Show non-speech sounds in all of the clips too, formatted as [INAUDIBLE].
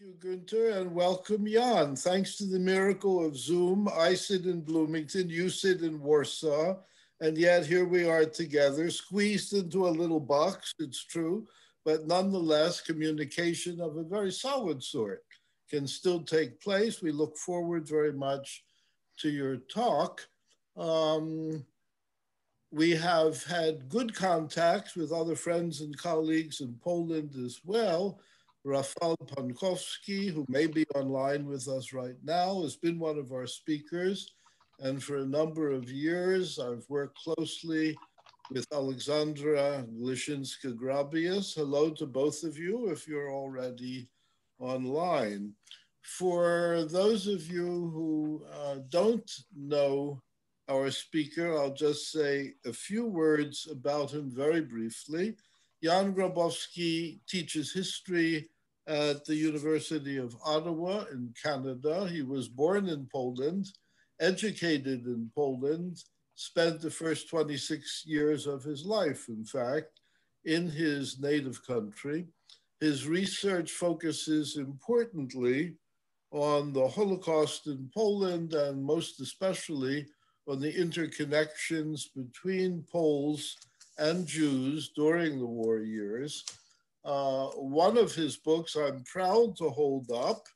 Thank you, Günther, and welcome, Jan. Thanks to the miracle of Zoom, I sit in Bloomington, you sit in Warsaw, and yet here we are together, squeezed into a little box, it's true, but nonetheless, communication of a very solid sort can still take place. We look forward very much to your talk. Um, we have had good contacts with other friends and colleagues in Poland as well. Rafał Pankowski, who may be online with us right now, has been one of our speakers. And for a number of years, I've worked closely with Alexandra Gliszczyńska-Grabias. Hello to both of you if you're already online. For those of you who uh, don't know our speaker, I'll just say a few words about him very briefly. Jan Grabowski teaches history at the University of Ottawa in Canada. He was born in Poland, educated in Poland, spent the first 26 years of his life, in fact, in his native country. His research focuses importantly on the Holocaust in Poland and most especially on the interconnections between Poles and Jews during the war years uh, one of his books I'm proud to hold up.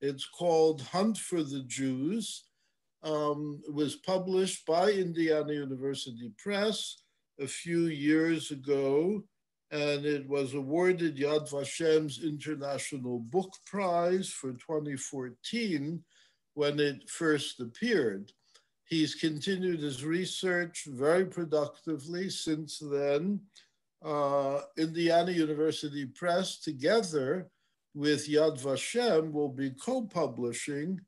It's called Hunt for the Jews. Um, was published by Indiana University Press a few years ago, and it was awarded Yad Vashem's International Book Prize for 2014 when it first appeared. He's continued his research very productively since then uh, Indiana University Press, together with Yad Vashem, will be co-publishing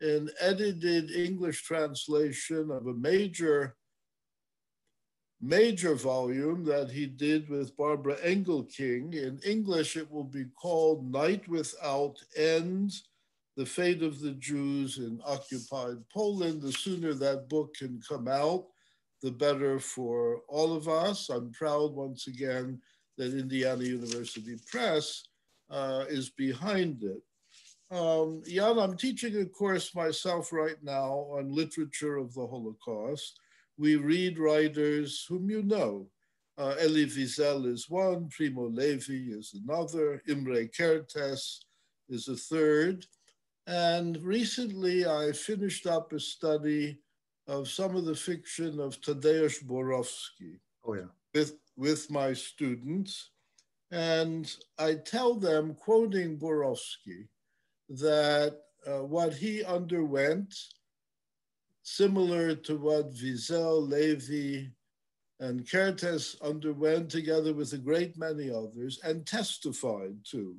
an edited English translation of a major, major volume that he did with Barbara Engelking. In English, it will be called Night Without End, The Fate of the Jews in Occupied Poland. The sooner that book can come out, the better for all of us. I'm proud once again that Indiana University Press uh, is behind it. Um, Jan, I'm teaching a course myself right now on literature of the Holocaust. We read writers whom you know. Uh, Elie Wiesel is one, Primo Levi is another, Imre Kertész is a third. And recently I finished up a study of some of the fiction of Tadeusz Borowski. Oh, yeah. With, with my students. And I tell them, quoting Borowski, that uh, what he underwent, similar to what Wiesel, Levi, and Kertész underwent together with a great many others and testified to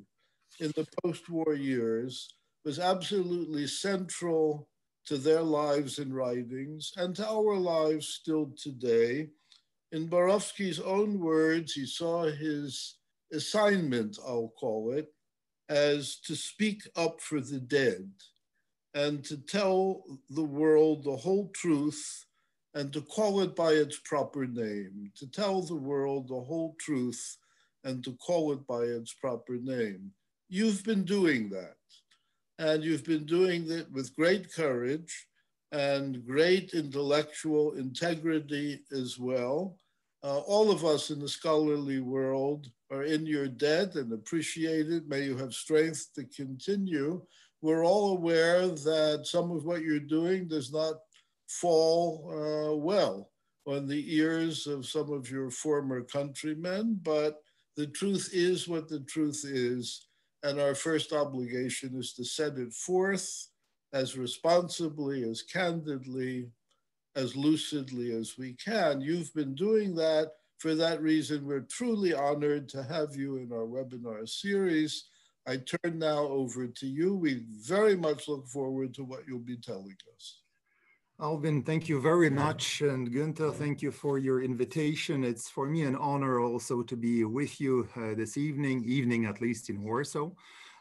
in the post-war years, was absolutely central to their lives and writings and to our lives still today. In Borowski's own words, he saw his assignment, I'll call it, as to speak up for the dead and to tell the world the whole truth and to call it by its proper name, to tell the world the whole truth and to call it by its proper name. You've been doing that and you've been doing it with great courage and great intellectual integrity as well. Uh, all of us in the scholarly world are in your debt and appreciate it. May you have strength to continue. We're all aware that some of what you're doing does not fall uh, well on the ears of some of your former countrymen, but the truth is what the truth is. And our first obligation is to set it forth as responsibly, as candidly, as lucidly as we can. You've been doing that. For that reason, we're truly honored to have you in our webinar series. I turn now over to you. We very much look forward to what you'll be telling us. Alvin, thank you very much. And Günther, thank you for your invitation. It's for me an honor also to be with you uh, this evening, evening at least in Warsaw.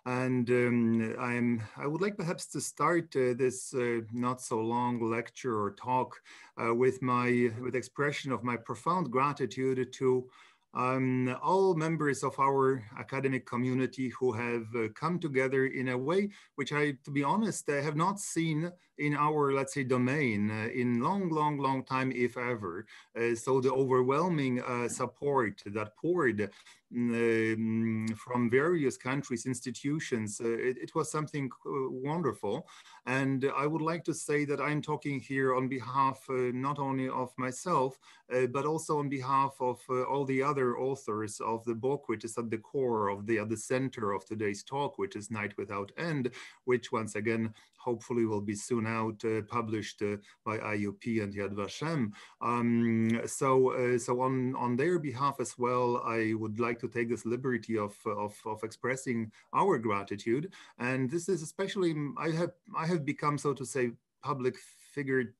And um, I'm, I would like perhaps to start uh, this uh, not so long lecture or talk uh, with my with expression of my profound gratitude to um, all members of our academic community who have uh, come together in a way which I, to be honest, I have not seen in our, let's say, domain uh, in long, long, long time, if ever. Uh, so the overwhelming uh, support that poured um, from various countries, institutions, it, it, was something wonderful. And I would like to say that I'm talking here on behalf not only of myself, but also on behalf of all the other authors of the book, which is at the core of the, at the center of today's talk, which is Night Without End, which once again hopefully will be soon out uh, published uh, by IUP and Yad Vashem. Um, so, uh, so on, on their behalf as well, I would like to take this liberty of, of, of expressing our gratitude. And this is especially, I have, I have become, so to say, public figure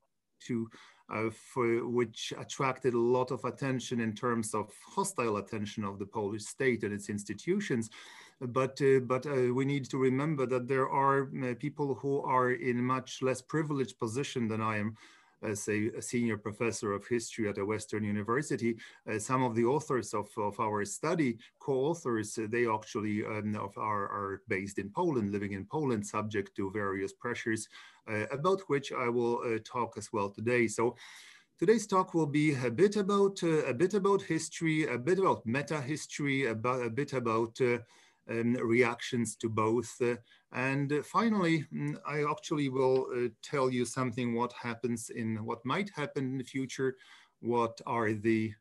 to uh, for, which attracted a lot of attention in terms of hostile attention of the Polish state and its institutions. But, uh, but uh, we need to remember that there are uh, people who are in much less privileged position than I am as a, a, senior professor of history at a Western university, uh, some of the authors of, of our study, co-authors, uh, they actually um, are, are based in Poland, living in Poland, subject to various pressures, uh, about which I will talk as well today. So Today's talk will be a bit about uh, a bit about history, a bit about meta history, about a bit about uh, um, reactions to both. Uh, and finally, mm, I actually will uh, tell you something what happens in what might happen in the future, what are the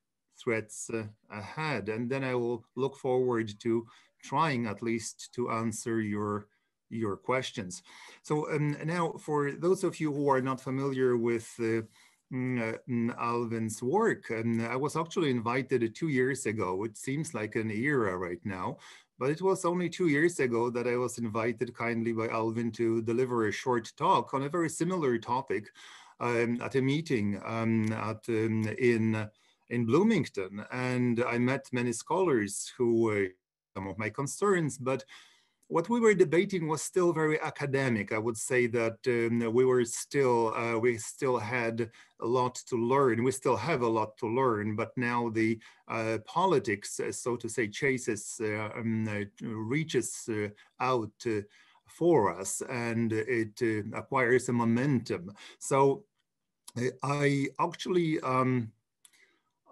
threats uh, ahead. And then I will look forward to trying at least to answer your your questions. So um, now for those of you who are not familiar with uh, mm, uh, mm, Alvin's work. And I was actually invited two years ago. It seems like an era right now, but it was only two years ago that I was invited kindly by Alvin to deliver a short talk on a very similar topic um, at a meeting um, at, um, in, in Bloomington. And I met many scholars who were some of my concerns, but what we were debating was still very academic. I would say that um, we were still, uh, we still had a lot to learn. We still have a lot to learn, but now the uh, politics, uh, so to say, chases, uh, um, uh, reaches uh, out for us and it acquires a momentum. So I actually, um,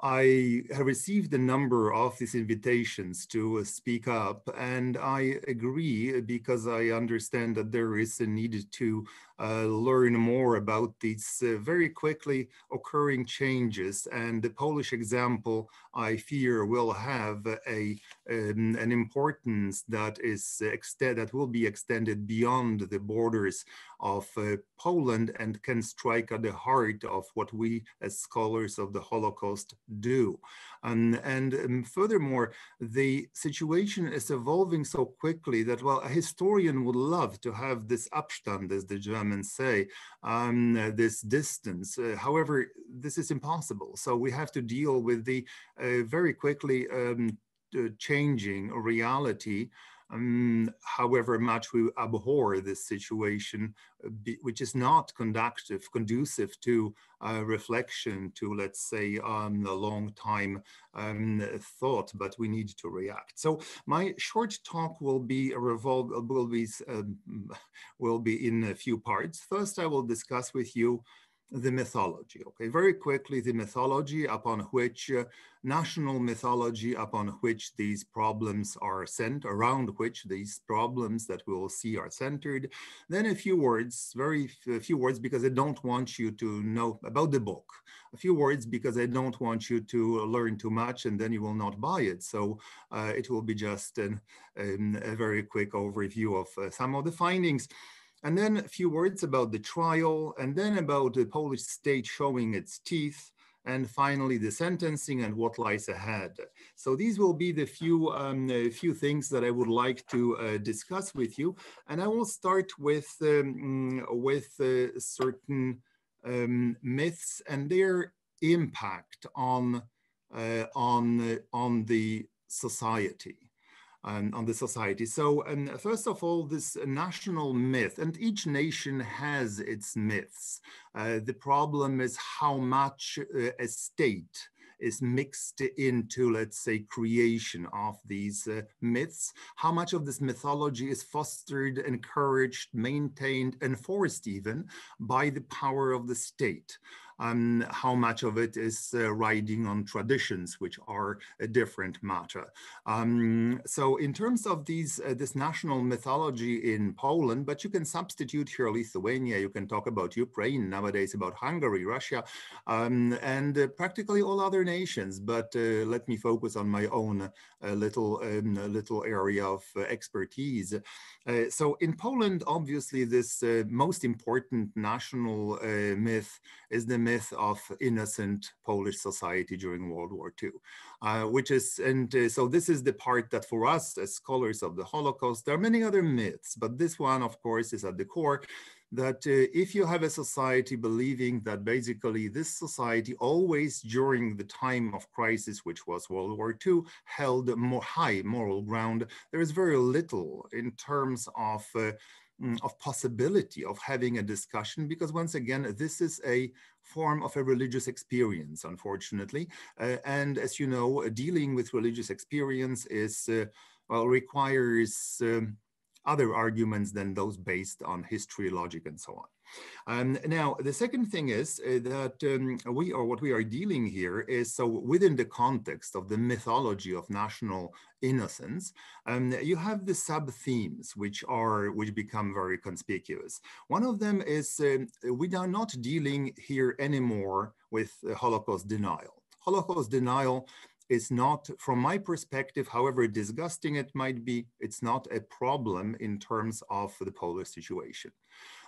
I have received a number of these invitations to speak up, and I agree because I understand that there is a need to uh, learn more about these uh, very quickly occurring changes. And the Polish example, I fear, will have a, um, an importance that is that will be extended beyond the borders of uh, Poland and can strike at the heart of what we as scholars of the Holocaust do. Um, and um, furthermore, the situation is evolving so quickly that, well, a historian would love to have this Abstand, as the Germans say, um, this distance. Uh, however, this is impossible. So we have to deal with the uh, very quickly um, uh, changing reality um, however much we abhor this situation, uh, which is not conductive, conducive to uh, reflection, to let's say um, a long time um, thought, but we need to react. So my short talk will be revolve, will be um, will be in a few parts. First, I will discuss with you the mythology. Okay, very quickly, the mythology upon which uh, national mythology upon which these problems are centered, around which these problems that we will see are centered. Then a few words, very few words, because I don't want you to know about the book. A few words because I don't want you to learn too much and then you will not buy it. So uh, it will be just an, an, a very quick overview of uh, some of the findings. And then a few words about the trial, and then about the Polish state showing its teeth, and finally the sentencing and what lies ahead. So these will be the few, um, few things that I would like to uh, discuss with you. And I will start with, um, with uh, certain um, myths and their impact on, uh, on, on the society um, on the society. So um, first of all, this national myth, and each nation has its myths. Uh, the problem is how much uh, a state is mixed into, let's say, creation of these uh, myths? How much of this mythology is fostered, encouraged, maintained, enforced even by the power of the state? Um, how much of it is uh, riding on traditions, which are a different matter. Um, so in terms of these, uh, this national mythology in Poland, but you can substitute here Lithuania, you can talk about Ukraine nowadays, about Hungary, Russia, um, and uh, practically all other nations. But uh, let me focus on my own uh, little, um, little area of uh, expertise. so in Poland, obviously, this most important national myth is the myth of innocent Polish society during World War II, uh, which is, and uh, so this is the part that for us as scholars of the Holocaust, there are many other myths, but this one, of course, is at the core that uh, if you have a society believing that basically this society always during the time of crisis, which was World War II, held more high moral ground, there is very little in terms of uh, of possibility of having a discussion because once again this is a form of a religious experience, unfortunately. Uh, and as you know, dealing with religious experience is, uh, well, requires um, other arguments than those based on history, logic, and so on. Um, now, the second thing is uh, that um, we are what we are dealing here is so within the context of the mythology of national innocence, um, you have the sub themes which are which become very conspicuous. One of them is uh, we are not dealing here anymore with Holocaust denial. Holocaust denial is not, from my perspective, however disgusting it might be, it's not a problem in terms of the Polish situation.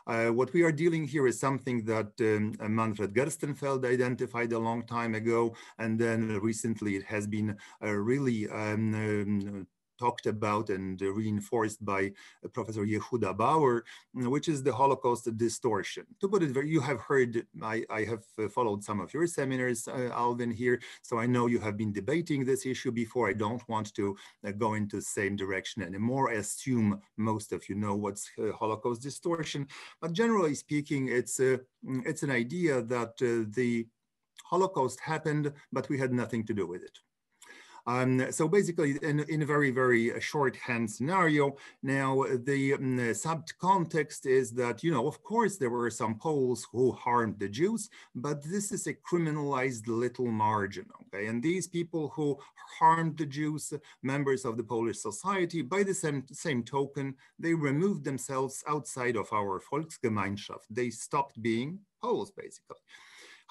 Uh, what we are dealing here is something that um, Manfred Gerstenfeld identified a long time ago, and then recently it has been uh, really um, um, talked about and reinforced by uh, Professor Yehuda Bauer, mm, which is the Holocaust distortion. To put it very, you have heard, I, I have uh, followed some of your seminars, uh, Alvin, here, so I know you have been debating this issue before. I don't want to uh, go into the same direction anymore. I assume most of you know what's uh, Holocaust distortion, but generally speaking, it's, uh, mm, it's an idea that the Holocaust happened, but we had nothing to do with it. Um, so basically, in, in, a very, very shorthand scenario, now the um, sub-context is that, you know, of course, there were some Poles who harmed the Jews, but this is a criminalized little margin, okay? And these people who harmed the Jews, members of the Polish society, by the same, same token, they removed themselves outside of our Volksgemeinschaft. They stopped being Poles, basically.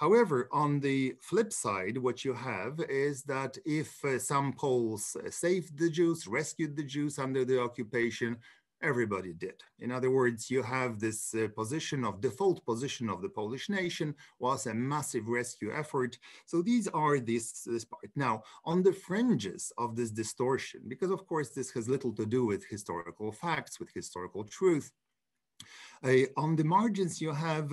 However, on the flip side, what you have is that if uh, some Poles uh, saved the Jews, rescued the Jews under the occupation, everybody did. In other words, you have this uh, position of default position of the Polish nation was a massive rescue effort. So these are this, this part. Now, on the fringes of this distortion, because of course this has little to do with historical facts, with historical truth, uh, on the margins, you have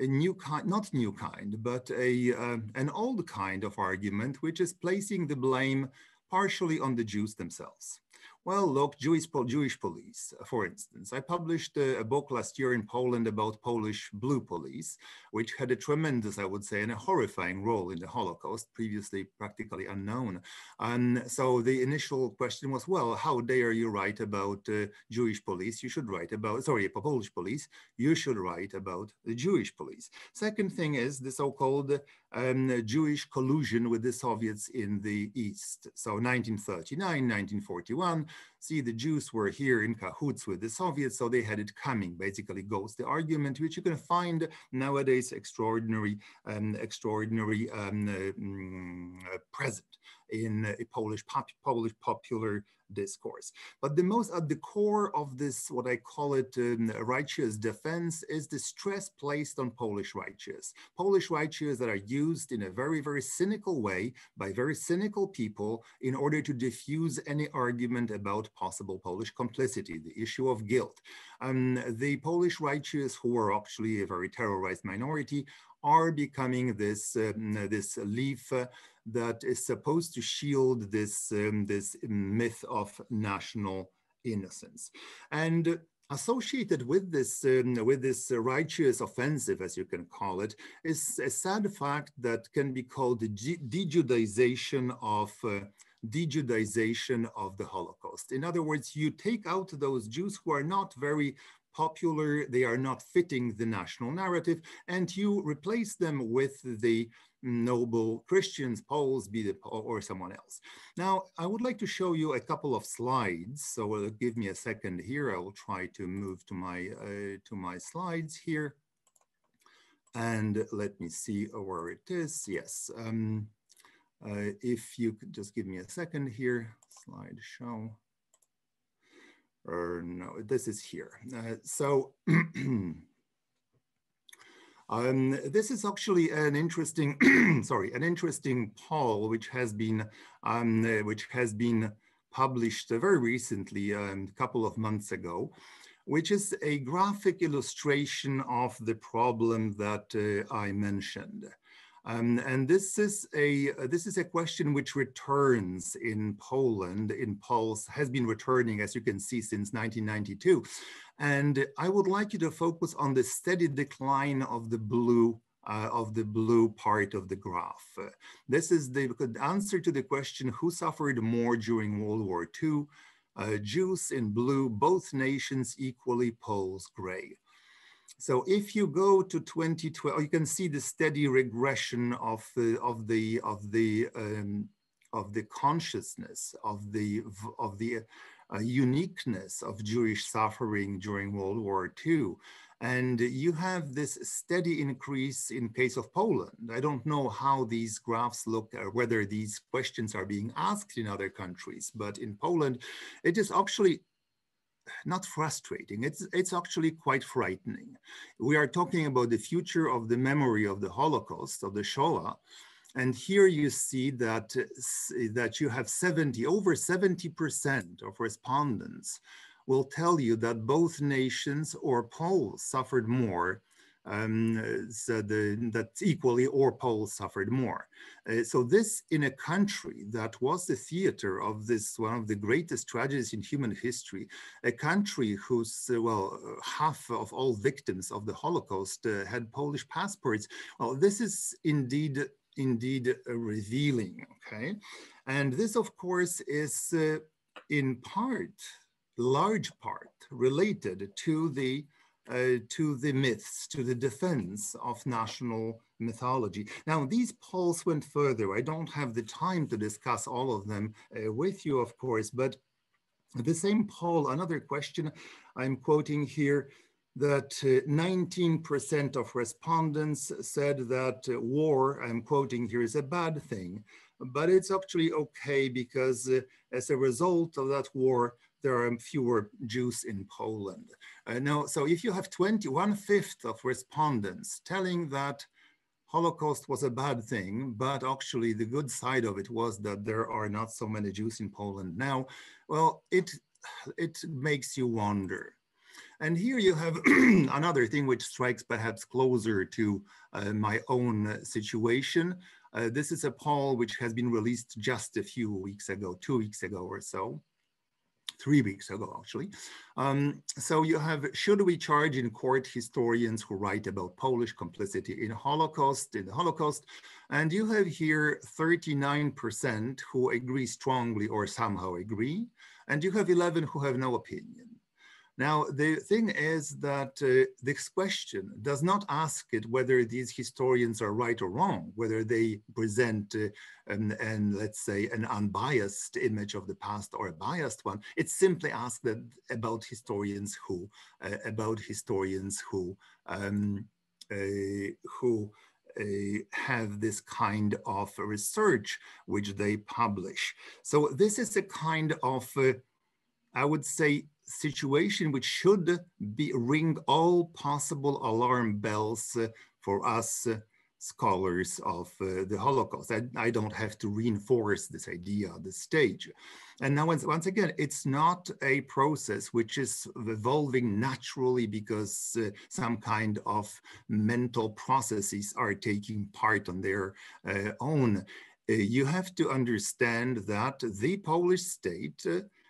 a, new kind, not new kind, but a, uh, an old kind of argument, which is placing the blame partially on the Jews themselves. Well, look, Jewish, Jewish police, for instance. I published a, a, book last year in Poland about Polish blue police, which had a tremendous, I would say, and a horrifying role in the Holocaust, previously practically unknown. And so the initial question was, well, how dare you write about uh, Jewish police? You should write about, sorry, Polish police. You should write about the Jewish police. Second thing is the so-called um, Jewish collusion with the Soviets in the East. So 1939, 1941, see the Jews were here in cahoots with the Soviets, so they had it coming, basically goes the argument, which you can find nowadays extraordinary, um, extraordinary um, uh, mm, present in uh, Polish, pop, Polish popular discourse. But the most at the core of this, what I call it um, righteous defense, is the stress placed on Polish righteous. Polish righteous that are used in a very, very cynical way by very cynical people in order to diffuse any argument about possible Polish complicity, the issue of guilt. Um, the Polish righteous, who are actually a very terrorized minority, are becoming this, um, this leaf uh, that is supposed to shield this, um, this myth of national innocence. And associated with this um, with this righteous offensive, as you can call it, is a sad fact that can be called the de-Judaization of uh, of the Holocaust. In other words, you take out those Jews who are not very popular, they are not fitting the national narrative, and you replace them with the noble Christians, Poles, be the or someone else. Now, I would like to show you a couple of slides. So uh, give me a second here. I will try to move to my uh, to my slides here. And let me see where it is. Yes. Um, uh, if you could just give me a second here, slide show. Or no, this is here. Uh, so [CLEARS THROAT] Um, this is actually an interesting, [CLEARS THROAT] sorry, an interesting poll which has been, um, uh, which has been published very recently, um, a couple of months ago, which is a graphic illustration of the problem that uh, I mentioned. Um, and this is a uh, this is a question which returns in Poland in polls has been returning as you can see since 1992, and I would like you to focus on the steady decline of the blue uh, of the blue part of the graph. This is the answer to the question who suffered more during World War II. Uh, Jews in blue, both nations equally, Poles gray. So if you go to 2012, you can see the steady regression of the of the of the um, of the consciousness of the of the uh, uniqueness of Jewish suffering during World War II. And you have this steady increase in case of Poland. I don't know how these graphs look or whether these questions are being asked in other countries, but in Poland, it is actually not frustrating, it's, it's actually quite frightening. We are talking about the future of the memory of the Holocaust, of the Shoah, and here you see that, that you have 70, over 70% of respondents will tell you that both nations or Poles suffered more um, so the, that equally or Poles suffered more. Uh, so this in a country that was the theater of this, one of the greatest tragedies in human history, a country whose, uh, well, half of all victims of the Holocaust uh, had Polish passports. Well, this is indeed, indeed revealing, okay? And this, of course, is uh, in part, large part, related to the uh, to the myths, to the defense of national mythology. Now, these polls went further. I don't have the time to discuss all of them uh, with you, of course, but the same poll, another question I'm quoting here, that 19% uh, of respondents said that uh, war, I'm quoting here, is a bad thing. But it's actually okay because uh, as a result of that war, there are fewer Jews in Poland. Uh, no, so if you have 20, one fifth of respondents telling that Holocaust was a bad thing, but actually the good side of it was that there are not so many Jews in Poland now, well, it, it makes you wonder. And here you have [CLEARS THROAT] another thing which strikes perhaps closer to uh, my own situation. Uh, this is a poll which has been released just a few weeks ago, two weeks ago or so three weeks ago, actually. Um, so you have, should we charge in court historians who write about Polish complicity in Holocaust, in the Holocaust? And you have here 39% who agree strongly or somehow agree, and you have 11 who have no opinion. Now, the thing is that uh, this question does not ask it whether these historians are right or wrong, whether they present uh, an, an, let's say, an unbiased image of the past or a biased one. It simply asks that about historians who, uh, about historians who, um, uh, who uh, have this kind of research which they publish. So this is a kind of, uh, I would say, situation which should be ring all possible alarm bells uh, for us uh, scholars of uh, the Holocaust. I, I, don't have to reinforce this idea at this stage. And now, once, once again, it's not a process which is evolving naturally because uh, some kind of mental processes are taking part on their uh, own. You have to understand that the Polish state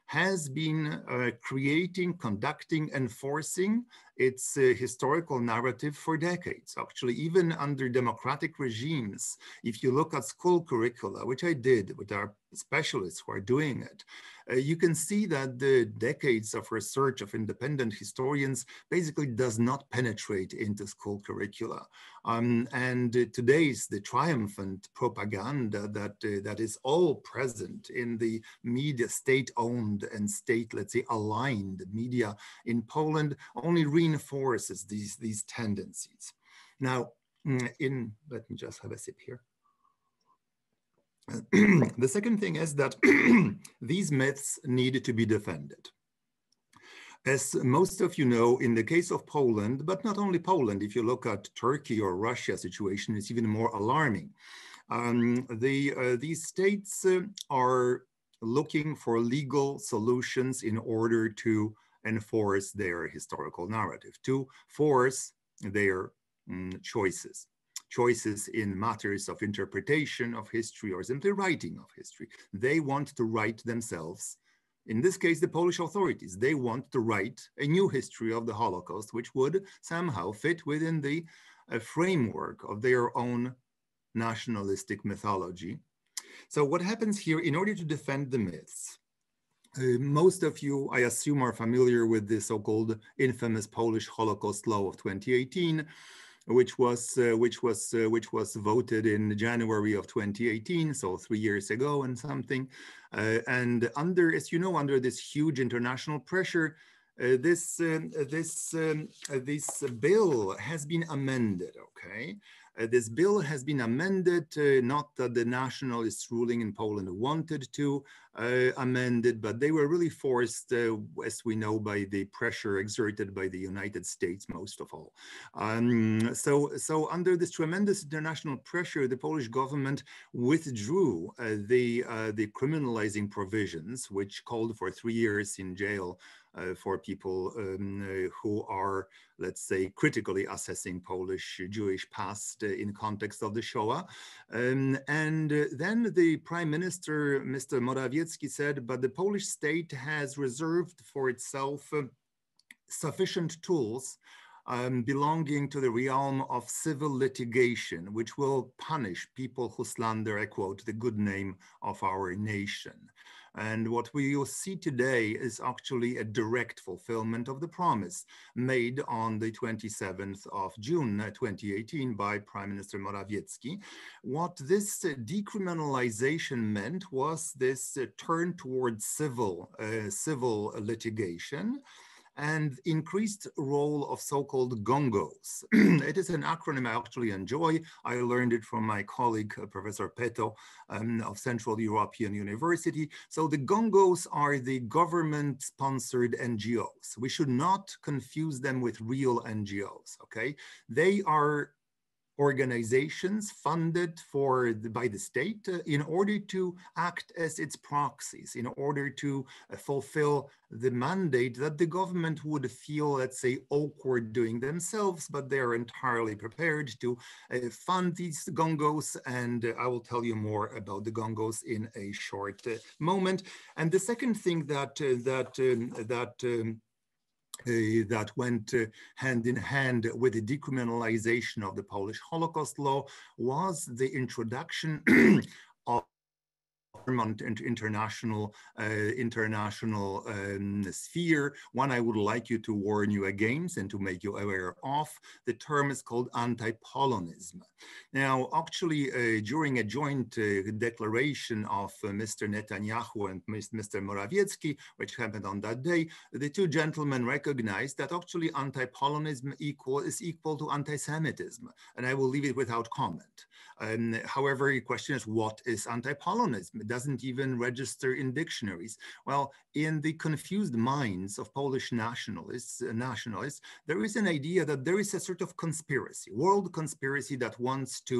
has been uh, creating, conducting, enforcing its uh, historical narrative for decades. Actually, even under democratic regimes, if you look at school curricula, which I did with our specialists who are doing it, uh, you can see that the decades of research of independent historians basically does not penetrate into school curricula. Um, and uh, today's the triumphant propaganda that, uh, that is all present in the media, state-owned and state, let's say, aligned media in Poland only reinforces these, these tendencies. Now, mm, in, let me just have a sip here. [CLEARS THROAT] the second thing is that [CLEARS THROAT] these myths need to be defended. As most of you know, in the case of Poland, but not only Poland, if you look at Turkey or Russia situation, it's even more alarming. Um, the, uh, these states uh, are looking for legal solutions in order to enforce their historical narrative, to force their mm, choices choices in matters of interpretation of history or simply writing of history. They want to write themselves. In this case, the Polish authorities, they want to write a new history of the Holocaust, which would somehow fit within the uh, framework of their own nationalistic mythology. So what happens here, in order to defend the myths, most of you, I assume, are familiar with the so-called infamous Polish Holocaust law of 2018, which was uh, which was uh, which was voted in January of 2018, so three years ago and something. Uh, and under, as you know, under this huge international pressure, uh, this um, this um, uh, this bill has been amended. Okay, uh, this bill has been amended, uh, not that the nationalist ruling in Poland wanted to uh, amend it, but they were really forced, uh, as we know, by the pressure exerted by the United States, most of all. Um, so, so under this tremendous international pressure, the Polish government withdrew uh, the, uh, the criminalizing provisions, which called for three years in jail for people um, uh, who are, let's say, critically assessing Polish Jewish past uh, in context of the Shoah. Um, and then the prime minister, Mr. Morawiecki said, but the Polish state has reserved for itself sufficient tools um, belonging to the realm of civil litigation, which will punish people who slander, I quote, the good name of our nation. And what we will see today is actually a direct fulfillment of the promise made on the 27th of June uh, 2018 by Prime Minister Morawiecki. What this uh, decriminalization meant was this uh, turn towards civil, uh, civil litigation and increased role of so-called gongos. [CLEARS THROAT] it is an acronym I actually enjoy. I learned it from my colleague, uh, Professor Peto um, of Central European University. So the gongos are the government-sponsored NGOs. We should not confuse them with real NGOs, okay? They are organizations funded for the, by the state uh, in order to act as its proxies, in order to uh, fulfill the mandate that the government would feel, let's say, awkward doing themselves, but they're entirely prepared to uh, fund these gongos. And I will tell you more about the gongos in a short uh, moment. And the second thing that, uh, that, um, that um, that went uh, hand in hand with the decriminalization of the Polish Holocaust law was the introduction [CLEARS THROAT] of international uh, international um, sphere. One I would like you to warn you against and to make you aware of. The term is called anti-Polonism. Now, actually, uh, during a joint uh, declaration of uh, Mr. Netanyahu and Mr. Morawiecki, which happened on that day, the two gentlemen recognized that actually anti-Polonism equal is equal to anti-Semitism, and I will leave it without comment. Um, however, the question is, what is anti-Polonism? Doesn't even register in dictionaries. Well, in the confused minds of Polish nationalists, uh, nationalists, there is an idea that there is a sort of conspiracy, world conspiracy that wants to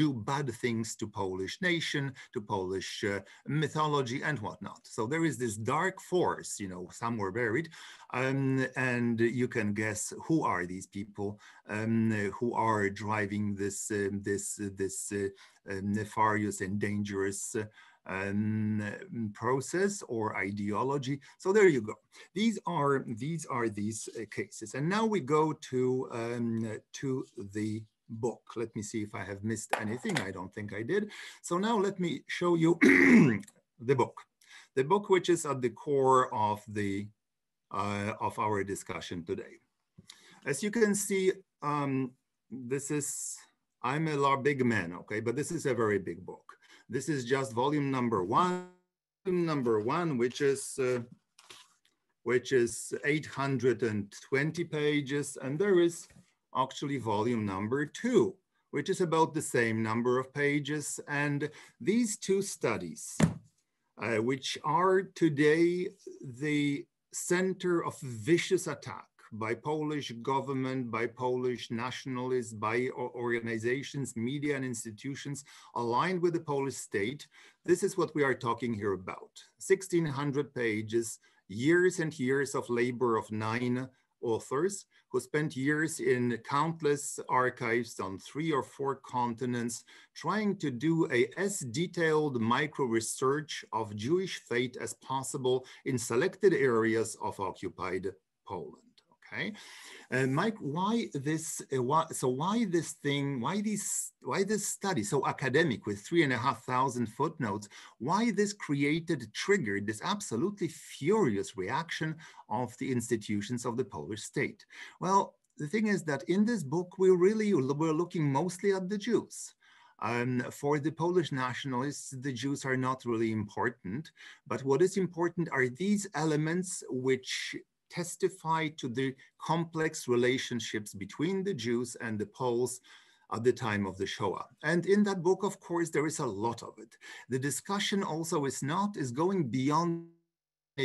do bad things to Polish nation, to Polish uh, mythology and whatnot. So there is this dark force, you know, somewhere buried, um, and you can guess who are these people um, who are driving this um, this this uh, nefarious and dangerous um, process or ideology. So there you go. These are these are these uh, cases. And now we go to um, to the book. Let me see if I have missed anything. I don't think I did. So now let me show you [CLEARS THROAT] the book. The book which is at the core of the uh, of our discussion today. As you can see, um, this is, I'm a big man, okay, but this is a very big book. This is just volume number one, volume number one, which is, uh, which is 820 pages. And there is actually volume number two, which is about the same number of pages. And these two studies, uh, which are today the center of vicious attack by Polish government, by Polish nationalists, by organizations, media and institutions aligned with the Polish state. This is what we are talking here about. 1600 pages, years and years of labor of nine authors who spent years in countless archives on three or four continents, trying to do a as detailed micro research of Jewish fate as possible in selected areas of occupied Poland. Okay, uh, Mike, why this? Uh, why, so why this thing? Why this? Why this study so academic with three and a half thousand footnotes? Why this created triggered this absolutely furious reaction of the institutions of the Polish state? Well, the thing is that in this book we really were looking mostly at the Jews. Um, for the Polish nationalists, the Jews are not really important, but what is important are these elements which testify to the complex relationships between the Jews and the Poles at the time of the Shoah. And in that book, of course, there is a lot of it. The discussion also is not, is going beyond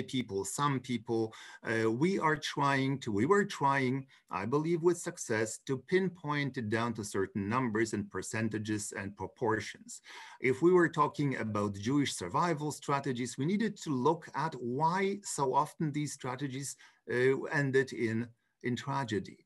people, some people, uh, we are trying to, we were trying, I believe with success, to pinpoint it down to certain numbers and percentages and proportions. If we were talking about Jewish survival strategies, we needed to look at why so often these strategies ended in, in tragedy.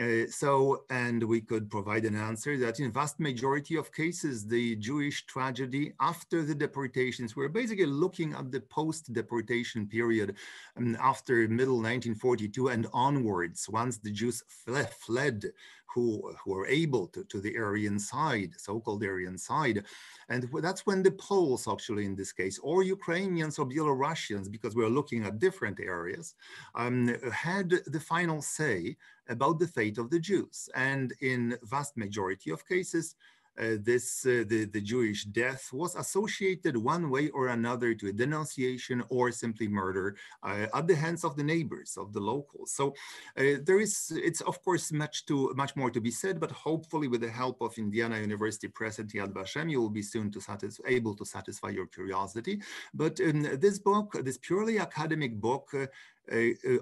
Uh, so, and we could provide an answer that in vast majority of cases, the Jewish tragedy after the deportations, we're basically looking at the post-deportation period um, after middle 1942 and onwards, once the Jews fled who, who were able to, to the Aryan side, so-called Aryan side. And that's when the Poles actually in this case, or Ukrainians or Belarusians, because we're looking at different areas, um, had the final say about the fate of the Jews. And in vast majority of cases, uh, this uh, the, the Jewish death was associated one way or another to a denunciation or simply murder uh, at the hands of the neighbors of the locals. So uh, there is it's of course much to much more to be said, but hopefully with the help of Indiana University Press and Yad Vashem, you will be soon to able to satisfy your curiosity. But um, this book, this purely academic book, uh,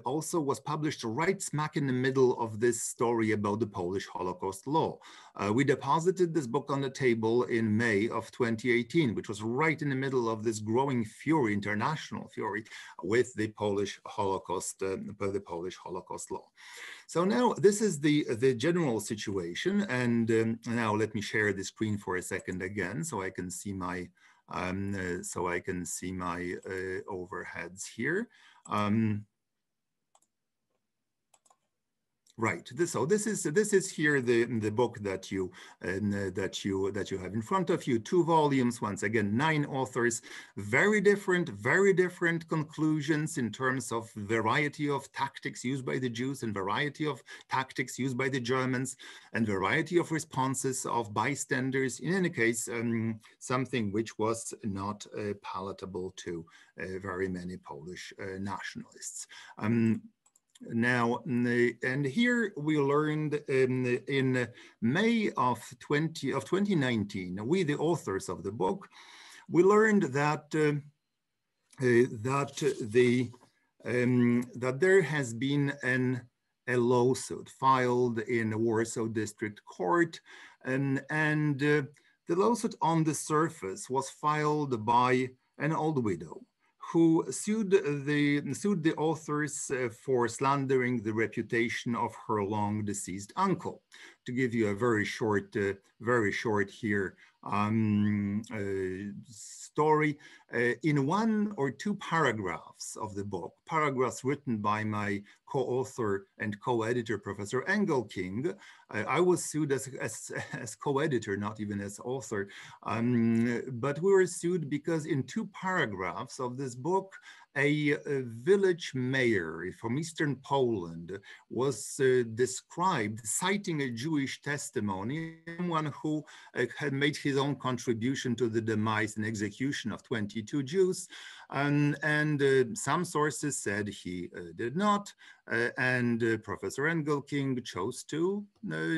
also was published right smack in the middle of this story about the Polish Holocaust law. Uh, we deposited this book on the table in May of 2018, which was right in the middle of this growing fury, international fury, with the Polish Holocaust, uh, the Polish Holocaust law. So now this is the, the general situation. And um, now let me share the screen for a second again, so I can see my, um, uh, so I can see my uh, overheads here. Um, Right. This, so this is this is here the the book that you uh, that you that you have in front of you. Two volumes. Once again, nine authors. Very different, very different conclusions in terms of variety of tactics used by the Jews and variety of tactics used by the Germans and variety of responses of bystanders. In any case, um, something which was not uh, palatable to uh, very many Polish uh, nationalists. Um, now, and here we learned in, in May of 20 of 2019, we the authors of the book, we learned that uh, uh, that the um, that there has been an a lawsuit filed in Warsaw District Court, and and uh, the lawsuit on the surface was filed by an old widow who sued the, sued the authors uh, for slandering the reputation of her long deceased uncle. to give you a very short, uh, very short here um, uh, story. Uh, in one or two paragraphs of the book, paragraphs written by my co-author and co-editor, Professor Engelking, uh, I was sued as, as, as co-editor, not even as author, um, but we were sued because in two paragraphs of this book, a, a, village mayor from Eastern Poland was uh, described citing a Jewish testimony, someone who uh, had made his own contribution to the demise and execution of 22 Jews. And uh, some sources said he uh, did not, uh, and uh, Professor Engelking chose to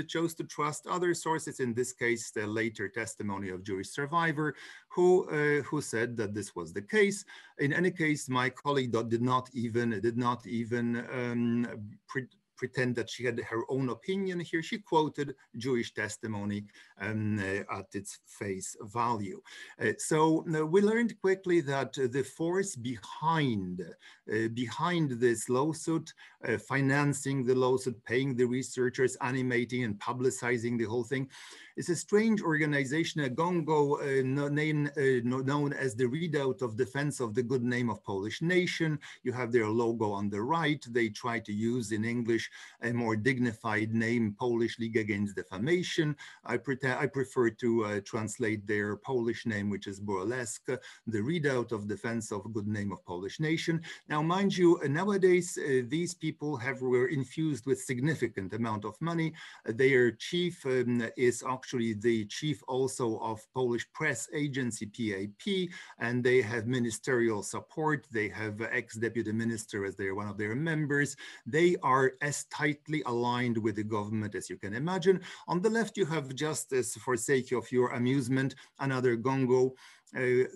chose to trust other sources. In this case, the later testimony of Jewish survivor, who who said that this was the case. In any case, my colleague did not even did not even um, pretend that she had her own opinion here. She quoted Jewish testimony um, uh, at its face value. Uh, so uh, we learned quickly that the force behind, uh, behind this lawsuit, uh, financing the lawsuit, paying the researchers, animating and publicizing the whole thing, it's a strange organization, a gongo uh, name, uh, known as the Redoubt of Defense of the Good Name of Polish Nation. You have their logo on the right. They try to use in English a more dignified name, Polish League Against Defamation. I, I prefer to uh, translate their Polish name, which is burlesque, the Redoubt of Defense of Good Name of Polish Nation. Now, mind you, nowadays, uh, these people have were infused with significant amount of money. their chief um, is actually the chief also of Polish press agency PAP, and they have ministerial support. They have ex-deputy minister as they're one of their members. They are as tightly aligned with the government as you can imagine. On the left, you have just as for sake of your amusement, another gongo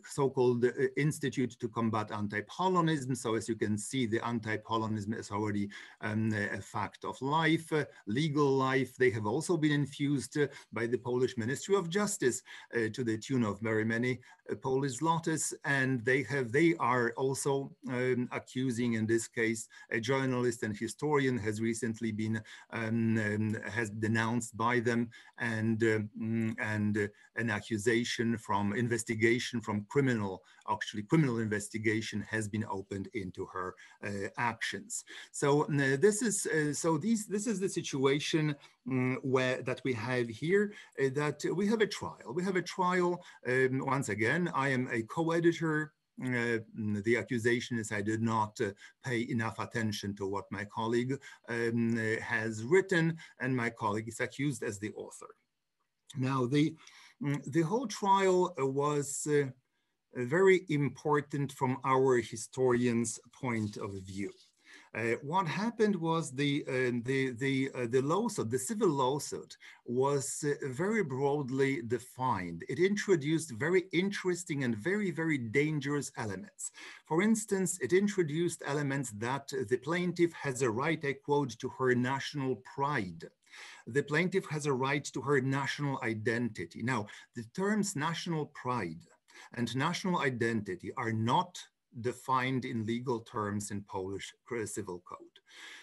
so-called uh, Institute to Combat Anti-Polonism. So as you can see, the anti-Polonism is already um, a fact of life, uh, legal life. They have also been infused uh, by the Polish Ministry of Justice to the tune of very many Polish zlotys, and they have they are also um, accusing, in this case, a journalist and historian has recently been um, um, has denounced by them, and um, and uh, an accusation from investigation from criminal actually criminal investigation has been opened into her uh, actions. So uh, this is uh, so these this is the situation um, where that we have here that we have a trial. We have a trial um, once again. I am a co-editor uh, the accusation is I did not uh, pay enough attention to what my colleague um, has written, and my colleague is accused as the author. Now, the, the whole trial was uh, very important from our historian's point of view. Uh, what happened was the uh, the the uh, the lawsuit, the civil lawsuit, was uh, very broadly defined. It introduced very interesting and very very dangerous elements. For instance, it introduced elements that the plaintiff has a right, I quote, to her national pride. The plaintiff has a right to her national identity. Now, the terms national pride and national identity are not defined in legal terms in Polish civil code.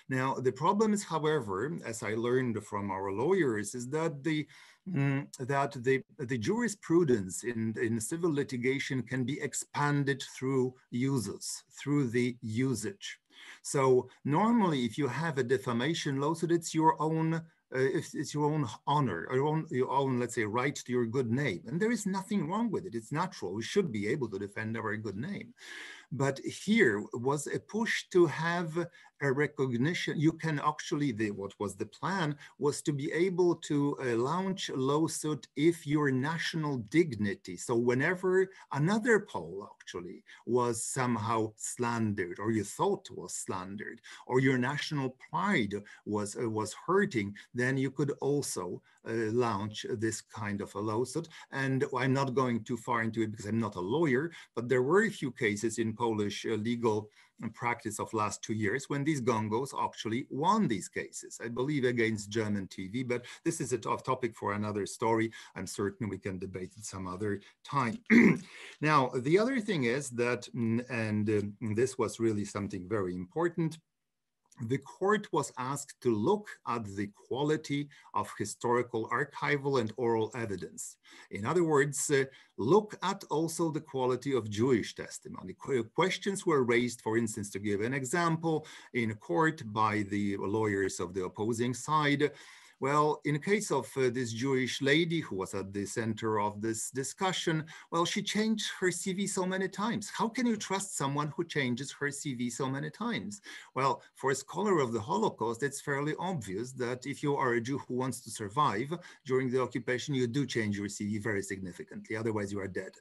Now, the problem is, however, as I learned from our lawyers, is that the mm, that the, the jurisprudence in, in civil litigation can be expanded through uses, through the usage. So normally, if you have a defamation lawsuit, it's your own uh, it's, it's, your own honor, your own, your own, let's say, right to your good name. And there is nothing wrong with it. It's natural. We should be able to defend our good name. But here was a push to have a recognition. You can actually, the, what was the plan was to be able to uh, launch a lawsuit if your national dignity, so whenever another Pole actually was somehow slandered or you thought was slandered or your national pride was, uh, was hurting, then you could also launch this kind of a lawsuit. And I'm not going too far into it because I'm not a lawyer, but there were a few cases in Polish uh, legal practice of last two years when these gongos actually won these cases, I believe against German TV, but this is a topic for another story. I'm certain we can debate it some other time. [CLEARS THROAT] now, the other thing is that, and uh, this was really something very important, the court was asked to look at the quality of historical archival and oral evidence. In other words, uh, look at also the quality of Jewish testimony. Qu questions were raised, for instance, to give an example, in court by the lawyers of the opposing side, well, in the case of uh, this Jewish lady who was at the center of this discussion, well, she changed her CV so many times. How can you trust someone who changes her CV so many times? Well, for a scholar of the Holocaust, it's fairly obvious that if you are a Jew who wants to survive during the occupation, you do change your CV very significantly, otherwise you are dead.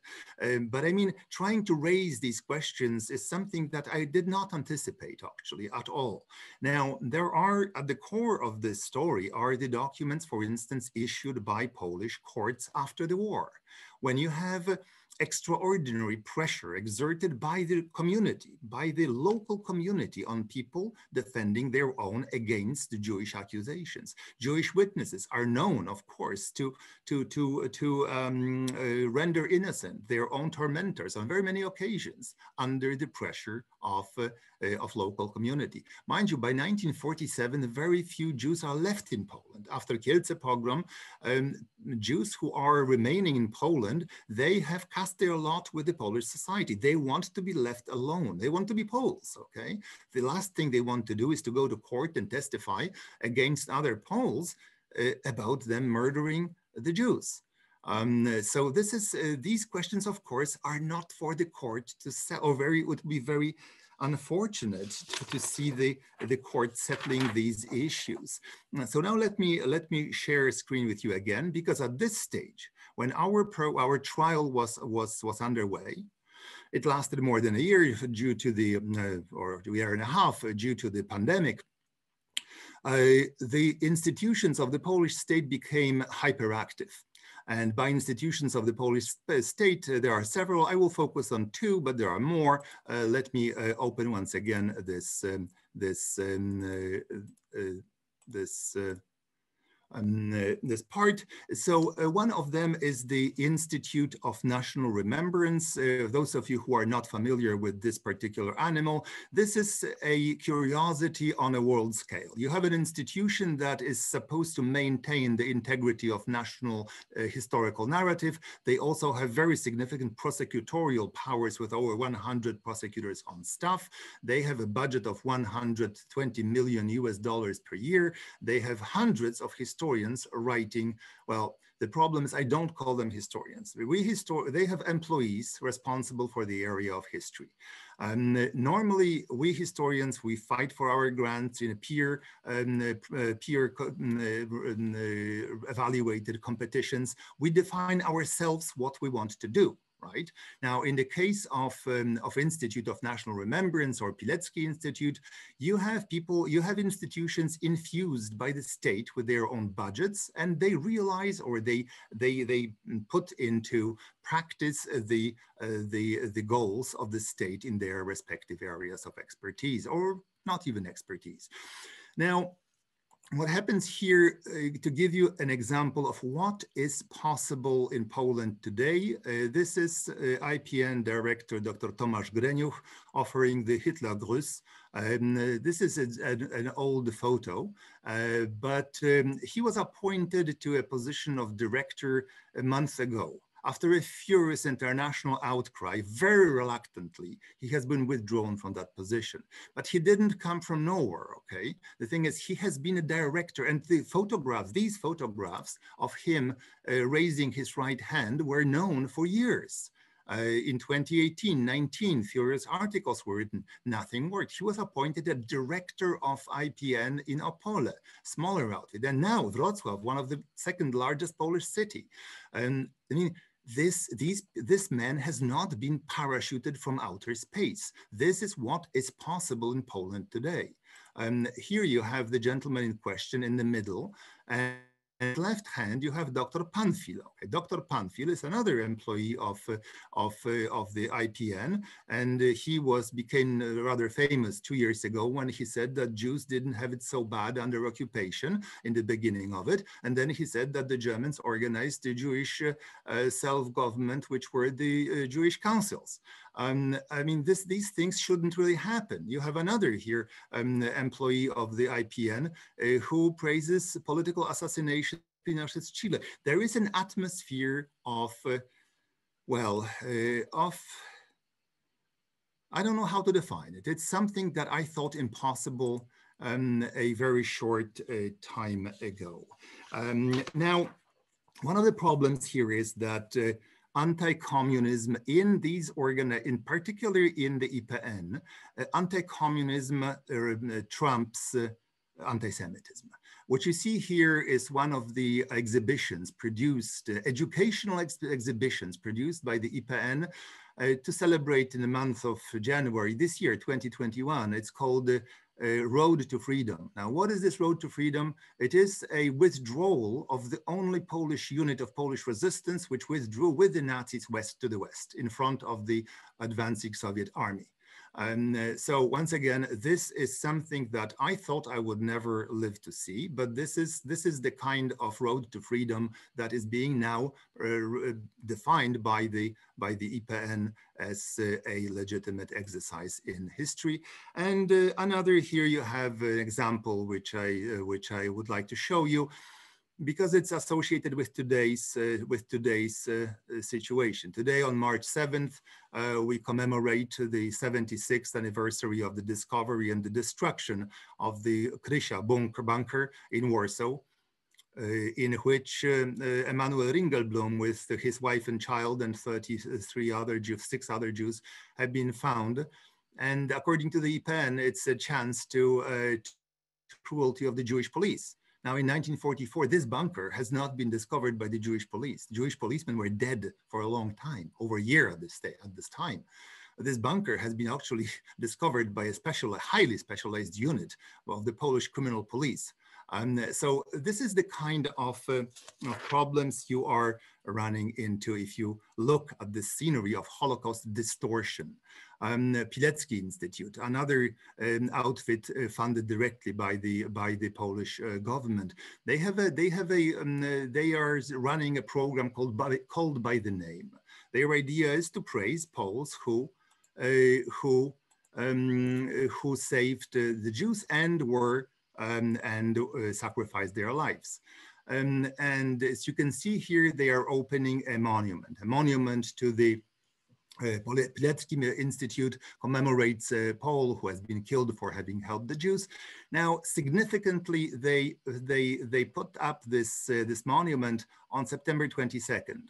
Um, but I mean, trying to raise these questions is something that I did not anticipate actually at all. Now, there are at the core of this story are the the documents, for instance, issued by Polish courts after the war. When you have extraordinary pressure exerted by the community, by the local community on people defending their own against the Jewish accusations. Jewish witnesses are known, of course, to, to, to, to um, uh, render innocent their own tormentors on very many occasions under the pressure of, uh, uh, of local community. Mind you, by 1947, very few Jews are left in Poland. After Kielce pogrom, um, Jews who are remaining in Poland, they have cast their lot with the Polish society. They want to be left alone. They want to be Poles, okay? The last thing they want to do is to go to court and testify against other Poles uh, about them murdering the Jews. Um, so this is uh, these questions, of course, are not for the court to settle. Or very would be very unfortunate to, to, see the the court settling these issues. So now let me let me share a screen with you again because at this stage, when our pro our trial was was was underway, it lasted more than a year due to the uh, or a year and a half due to the pandemic. Uh, the institutions of the Polish state became hyperactive. And by institutions of the Polish state, uh, there are several. I will focus on two, but there are more. Uh, let me uh, open once again this um, this um, uh, uh, this um, uh, this part. So uh, one of them is the Institute of National Remembrance. Uh, those of you who are not familiar with this particular animal, this is a curiosity on a world scale. You have an institution that is supposed to maintain the integrity of national uh, historical narrative. They also have very significant prosecutorial powers with over 100 prosecutors on staff. They have a budget of 120 million US dollars per year. They have hundreds of historical historians writing, well, the problem is I don't call them historians. We histor they have employees responsible for the area of history. Um, normally, we historians, we fight for our grants in a peer, um, uh, peer um, uh, evaluated competitions. We define ourselves what we want to do right? Now, in the case of, um, of Institute of National Remembrance or Pilecki Institute, you have people, you have institutions infused by the state with their own budgets, and they realize or they, they, they put into practice the, uh, the, the goals of the state in their respective areas of expertise or not even expertise. Now, what happens here, uh, to give you an example of what is possible in Poland today, uh, this is uh, IPN director Dr. Tomasz Greniuch offering the Hitler Gruß. Um, uh, this is a, a, an old photo, uh, but um, he was appointed to a position of director a month ago. After a furious international outcry, very reluctantly, he has been withdrawn from that position. But he didn't come from nowhere, okay? The thing is, he has been a director and the photographs, these photographs of him uh, raising his right hand were known for years. Uh, in 2018, 19 furious articles were written. Nothing worked. He was appointed a director of IPN in Opole, smaller outfit. And now Wrocław, one of the second largest Polish city. And I mean, this, these, this man has not been parachuted from outer space. This is what is possible in Poland today. Um, here you have the gentleman in question in the middle. And and left hand, you have Dr. Panfil. Okay, Dr. Panfil is another employee of, uh, of, uh, of the IPN, and uh, he was became uh, rather famous two years ago when he said that Jews didn't have it so bad under occupation in the beginning of it. And then he said that the Germans organized the Jewish uh, uh, self-government, which were the Jewish councils. Um, I mean, this, these things shouldn't really happen. You have another here, um, employee of the IPN, uh, who praises political assassination in Chile. There is an atmosphere of, uh, well, uh, of, I don't know how to define it. It's something that I thought impossible um, a very short uh, time ago. Um, now, one of the problems here is that uh, anti-communism in these organ, in particular in the IPN, uh, anti-communism uh, uh, trumps uh, anti-Semitism. What you see here is one of the exhibitions produced, uh, educational ex exhibitions produced by the IPN uh, to celebrate in the month of January this year, 2021. It's called a road to freedom. Now, what is this road to freedom? It is a withdrawal of the only Polish unit of Polish resistance, which withdrew with the Nazis west to the west in front of the advancing Soviet army. And uh, so once again, this is something that I thought I would never live to see, but this is, this is the kind of road to freedom that is being now uh, defined by the, by the IPN as uh, a legitimate exercise in history. And uh, another here you have an example which I, uh, which I would like to show you because it's associated with today's uh, with today's uh, situation. Today on March 7th, uh, we commemorate the 76th anniversary of the discovery and the destruction of the Krysia bunker, bunker in Warsaw, uh, in which uh, uh, Emanuel Ringelblum with his wife and child and 33 other Jews, six other Jews have been found. And according to the IPN, it's a chance to cruelty of the Jewish police. Now, in 1944, this bunker has not been discovered by the Jewish police. Jewish policemen were dead for a long time, over a year at this, at this time. This bunker has been actually [LAUGHS] discovered by a special, a highly specialized unit of the Polish criminal police. Um, so this is the kind of, uh, of problems you are running into if you look at the scenery of Holocaust distortion um, Pilecki Institute, another um, outfit uh, funded directly by the by the Polish uh, government. They have a they have a um, uh, they are running a program called by, called by the name. Their idea is to praise Poles who uh, who um, who saved uh, the Jews and were um, and uh, sacrificed their lives. Um, and as you can see here, they are opening a monument, a monument to the uh, Institute commemorates uh, Paul, who has been killed for having helped the Jews. Now, significantly, they they they put up this uh, this monument on September 22nd.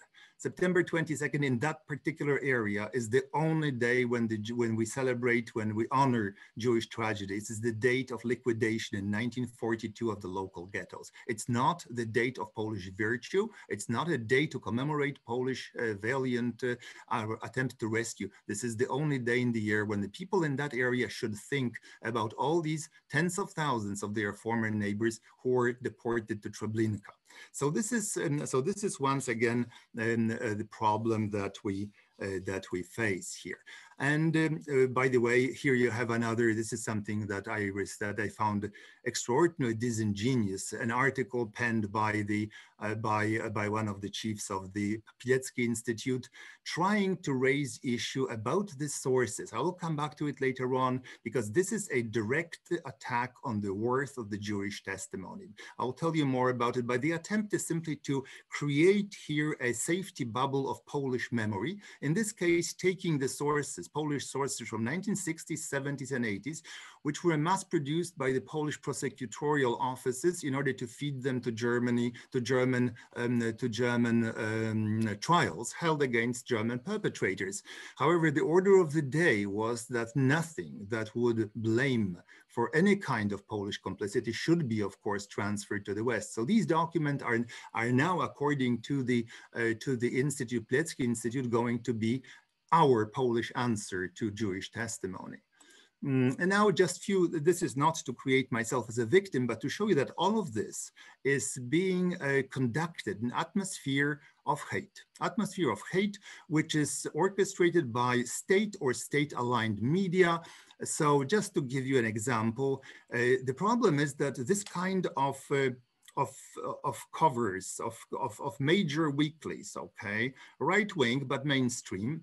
September 22nd in that particular area is the only day when, the, when we celebrate, when we honor Jewish tragedies. It's the date of liquidation in 1942 of the local ghettos. It's not the date of Polish virtue. It's not a day to commemorate Polish uh, valiant uh, attempt to rescue. This is the only day in the year when the people in that area should think about all these tens of thousands of their former neighbors who were deported to Treblinka. So this is um, so this is once again um, uh, the problem that we uh, that we face here. And um, uh, by the way, here you have another, this is something that I, that I found extraordinarily disingenuous, an article penned by, the, uh, by, uh, by one of the chiefs of the Pilecki Institute, trying to raise issue about the sources. I will come back to it later on, because this is a direct attack on the worth of the Jewish testimony. I'll tell you more about it, but the attempt is simply to create here a safety bubble of Polish memory, in this case, taking the sources sources, Polish sources from 1960s, 70s, and 80s, which were mass produced by the Polish prosecutorial offices in order to feed them to Germany, to German, um, to German um, trials held against German perpetrators. However, the order of the day was that nothing that would blame for any kind of Polish complicity should be, of course, transferred to the West. So these documents are, are now, according to the, uh, to the Institute, Pilecki Institute, going to be our Polish answer to Jewish testimony. Mm, and now just few, this is not to create myself as a victim, but to show you that all of this is being uh, conducted in atmosphere of hate, atmosphere of hate, which is orchestrated by state or state aligned media. So just to give you an example, uh, the problem is that this kind of uh, of, of covers of, of, of major weeklies, okay, right wing, but mainstream,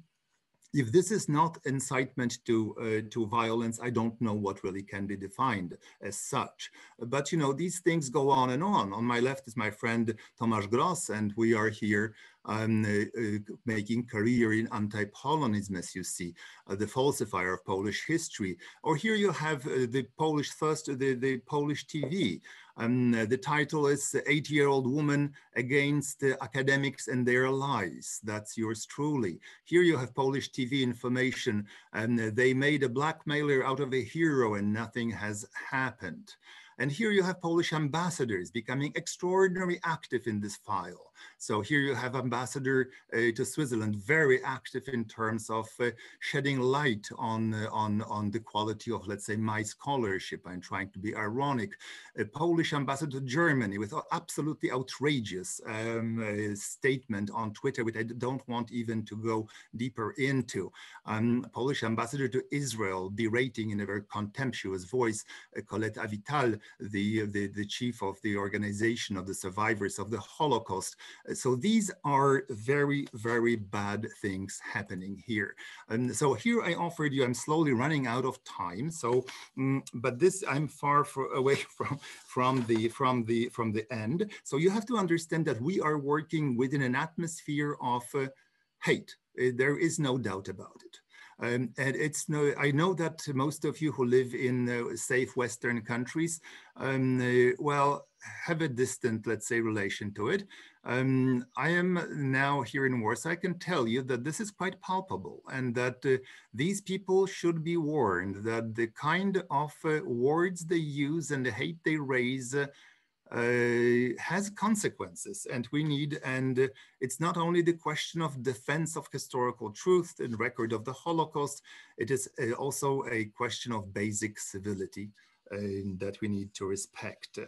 if this is not incitement to uh, to violence, I don't know what really can be defined as such. But you know, these things go on and on. On my left is my friend Tomasz Gross, and we are here um, uh, uh, making career in anti-Polonism, as you see, uh, the falsifier of Polish history. Or here you have uh, the Polish first, the, the Polish TV. Um, the title is Eight-Year-Old Woman Against Academics and Their Lies. That's yours truly. Here you have Polish TV information, and they made a blackmailer out of a hero and nothing has happened. And here you have Polish ambassadors becoming extraordinarily active in this file. So here you have Ambassador uh, to Switzerland, very active in terms of uh, shedding light on, uh, on, on the quality of, let's say, my scholarship. I'm trying to be ironic. A Polish ambassador to Germany with absolutely outrageous um, statement on Twitter, which I don't want even to go deeper into. Um, Polish ambassador to Israel berating in a very contemptuous voice uh, Colette Avital, the, the, the chief of the organization of the survivors of the Holocaust, so these are very, very bad things happening here. And so here I offered you, I'm slowly running out of time. So, um, but this I'm far, away [LAUGHS] from, from, the, from, the, from the end. So you have to understand that we are working within an atmosphere of uh, hate. There is no doubt about it. Um, and it's no, I know that most of you who live in uh, safe Western countries, um, uh, well, have a distant, let's say, relation to it. Um, I am now here in Warsaw. I can tell you that this is quite palpable and that uh, these people should be warned that the kind of uh, words they use and the hate they raise uh, has consequences. And we need and uh, it's not only the question of defense of historical truth and record of the holocaust it is uh, also a question of basic civility that we need to respect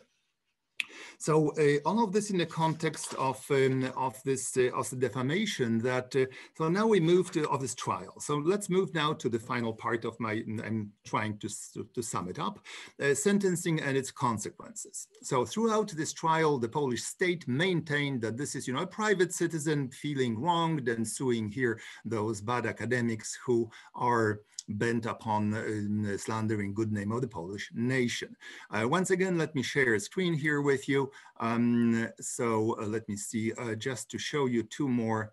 so uh, all of this in the context of um, of this uh, of the defamation that uh, so now we move to of this trial. So let's move now to the final part of my I'm trying to to sum it up, uh, sentencing and its consequences. So throughout this trial, the Polish state maintained that this is you know a private citizen feeling wronged and suing here those bad academics who are bent upon uh, slandering good name of the Polish nation. Uh, once again, let me share a screen here with you. Um, so uh, let me see, uh, just to show you two more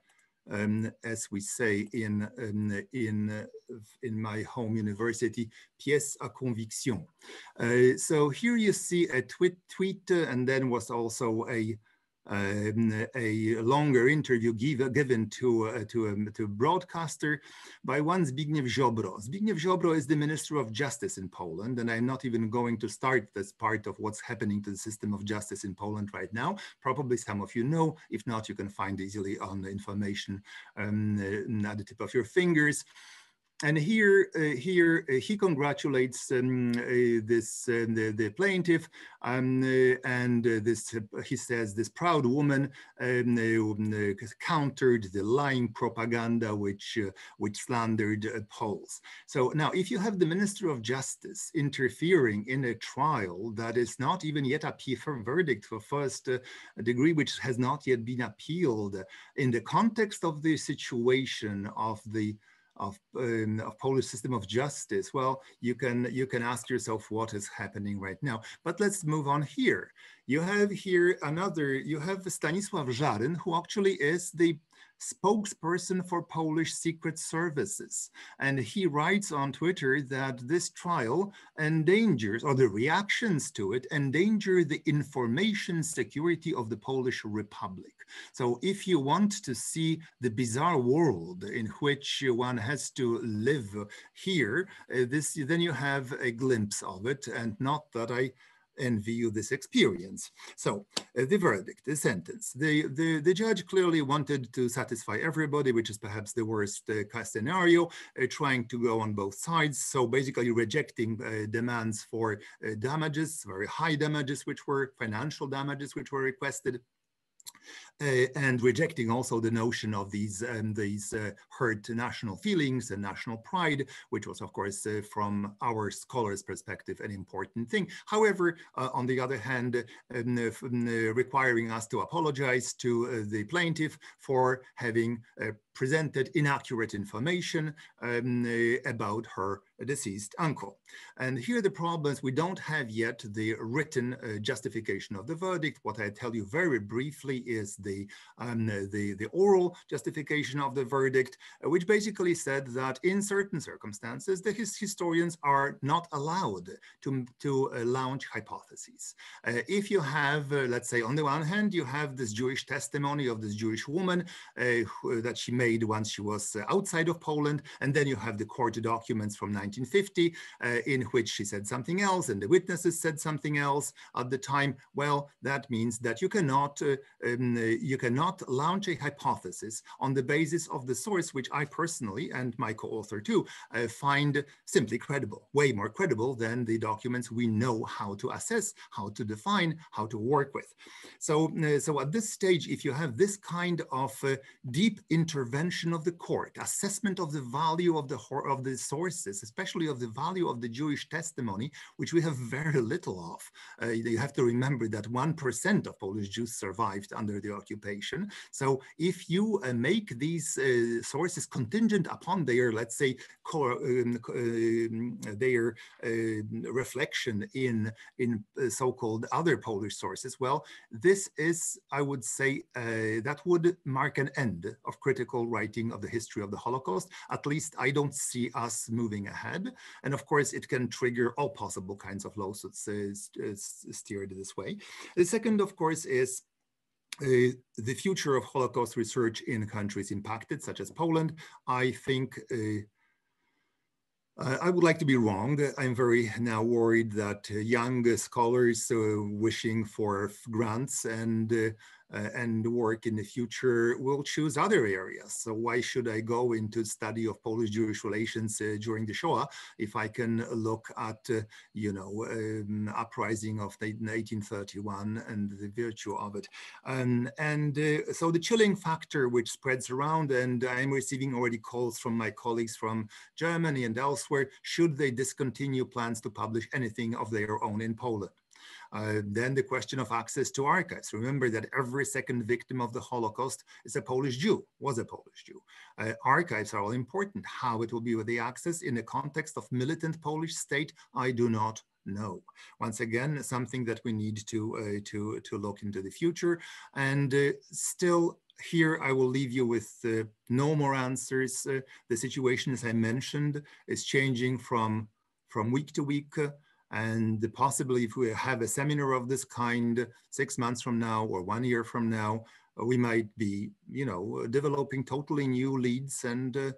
um, as we say in, um, in, uh, in my home university, pièce à conviction. Uh, so here you see a tweet, tweet uh, and then was also a um, a longer interview give, given to, uh, to, um, to a broadcaster by one Zbigniew Ziobro. Zbigniew Ziobro is the Minister of Justice in Poland, and I'm not even going to start this part of what's happening to the system of justice in Poland right now. Probably some of you know, if not, you can find easily on the information um, at the tip of your fingers and here, uh, here uh, he congratulates um, uh, this uh, the, the, plaintiff, um, uh, and uh, this he says this proud woman um, countered the lying propaganda which which slandered Poles. So now, if you have the Minister of Justice interfering in a trial that is not even yet a verdict for first degree, which has not yet been appealed, in the context of the situation of the of, um, of Polish system of justice, well, you can you can ask yourself what is happening right now. But let's move on here. You have here another, you have Stanisław Żaryn, who actually is the spokesperson for Polish secret services. And he writes on Twitter that this trial endangers, or the reactions to it, endanger the information security of the Polish Republic. So if you want to see the bizarre world in which one has to live here, uh, this then you have a glimpse of it, and not that I envy this experience. So uh, the verdict, the sentence, the, the, the judge clearly wanted to satisfy everybody, which is perhaps the worst uh, scenario, uh, trying to go on both sides. So basically rejecting uh, demands for uh, damages, very high damages, which were financial damages, which were requested uh, and rejecting also the notion of these um, these uh, hurt national feelings and national pride, which was, of course, uh, from our scholars' perspective, an important thing. However, uh, on the other hand, uh, requiring us to apologize to uh, the plaintiff for having presented inaccurate information um, about her deceased uncle. And here the problems, we don't have yet the written uh, justification of the verdict. What I tell you very briefly is the, um, the, the oral justification of the verdict, uh, which basically said that in certain circumstances, the his historians are not allowed to, to uh, launch hypotheses. Uh, if you have, uh, let's say, on the one hand, you have this Jewish testimony of this Jewish woman who, that she made once she was outside of Poland, and then you have the court documents from 19 1950, uh, in which she said something else and the witnesses said something else at the time. Well, that means that you cannot, uh, um, you cannot launch a hypothesis on the basis of the source, which I personally and my co-author too uh, find simply credible, way more credible than the documents we know how to assess, how to define, how to work with. So, uh, so at this stage, if you have this kind of uh, deep intervention of the court, assessment of the value of the of the sources, especially of the value of the Jewish testimony, which we have very little of. Uh, you have to remember that 1% of Polish Jews survived under the occupation. So if you uh, make these uh, sources contingent upon their, let's say, um, um, their um, reflection in, in uh, so-called other Polish sources, well, this is, I would say, uh, that would mark an end of critical writing of the history of the Holocaust. At least I don't see us moving ahead. And of course, it can trigger all possible kinds of lawsuits uh, steered this way. The second, of course, is uh, the future of Holocaust research in countries impacted, such as Poland. I think uh, I would like to be wrong. I'm very now worried that uh, young scholars uh, wishing for grants and uh, uh, and work in the future will choose other areas. So why should I go into study of Polish-Jewish relations uh, during the Shoah if I can look at, uh, you know, um, uprising of 1831 and the virtue of it. Um, and uh, so the chilling factor which spreads around and I'm receiving already calls from my colleagues from Germany and elsewhere, should they discontinue plans to publish anything of their own in Poland? Uh, then the question of access to archives. Remember that every second victim of the Holocaust is a Polish Jew, was a Polish Jew. Uh, archives are all important. How it will be with the access in the context of militant Polish state, I do not know. Once again, something that we need to, uh, to, to look into the future. And uh, still here I will leave you with uh, no more answers. Uh, the situation, as I mentioned, is changing from, from week to week. Uh, and possibly if we have a seminar of this kind six months from now or one year from now, uh, we might be, you know, developing totally new leads and uh,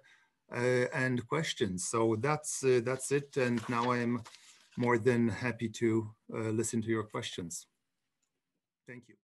uh, and questions. So that's uh, that's it. And now I am more than happy to uh, listen to your questions. Thank you.